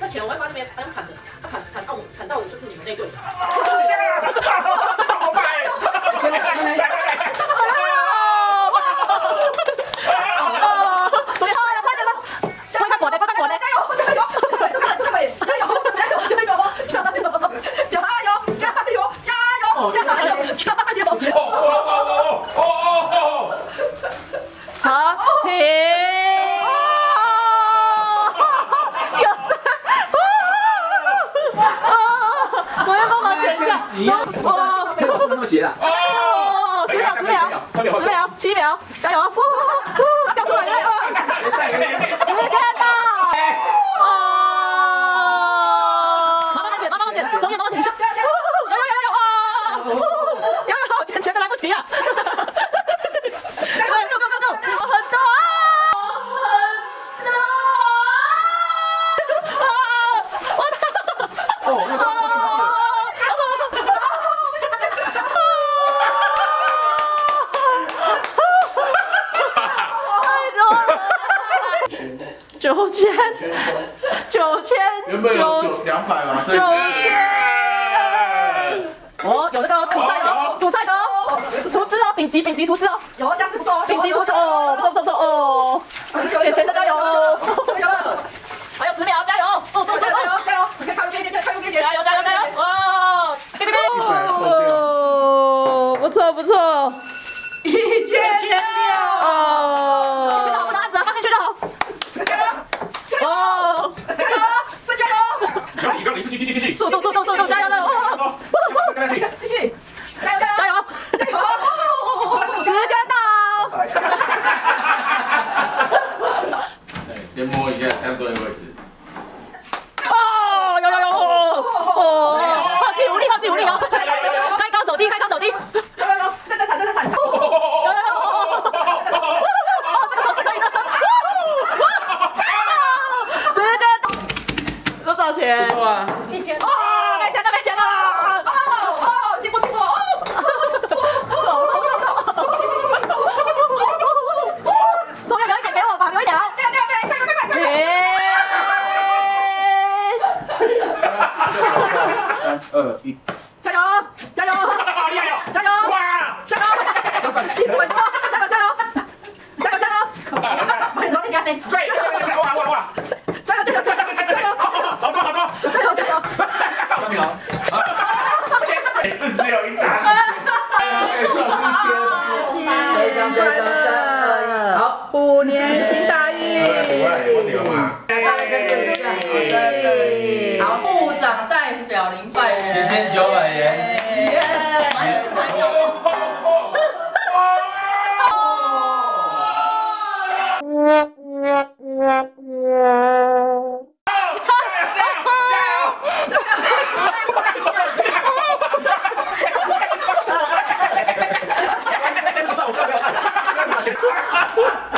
那钱我会放在那边，很惨的，他铲铲到我惨到的就是你们那队。好，停。我要哦，哦，哦，哦，哦。哦，那么斜了。哦，十秒，十秒，十秒，七秒，加油！它掉出来了，时间到。哦，帮忙剪，帮忙剪，中间帮我剪一下。加油，加油，哦，加油，剪全都来不及啊！加油，go go go go，很多，很多，我的。哦，九千，九千，原本有九两百嘛，九千。哦，有那个煮菜的哦，煮菜的哦，厨师哦，丙级丙级厨师哦，有家师不错哦，丙级厨师哦，不错不错不错哦，捡钱的加油哦，还有十秒，加油，速度速度，加油！你看看右边，看看右边，加油加油加油，哦，哔哔哔，一百扣掉哦，不错不错，一千六。哦，我的案子放进去就好，哦，再加油！让你让你继续继续继续。速度速度速度，加油加油，哦继续！加油！加油！加油，加油！时间到。先摸一下相对的位置。哦，有有有，哦，后继无力，后继无力哦，开高走低，开高走低，有有有，加油！再再踩，再再踩！有，哦，这个手是可以的，时间多少钱？够啊！一千。哦，没钱了，没钱了，哦哦，进步进步哦！总有留一点给我吧，留一点哦。对对对，快快快快！三二一，加油！加油！好厉害哦！加油！哇！加油！一十分钟，加油加油！加油加油！快点，你给他坚持！对，哇哇哇！加油加油加油加油！好多好多！加油加油！三秒，好，每次只有一张。哎，这是新年快乐！长代表林百元，九百元。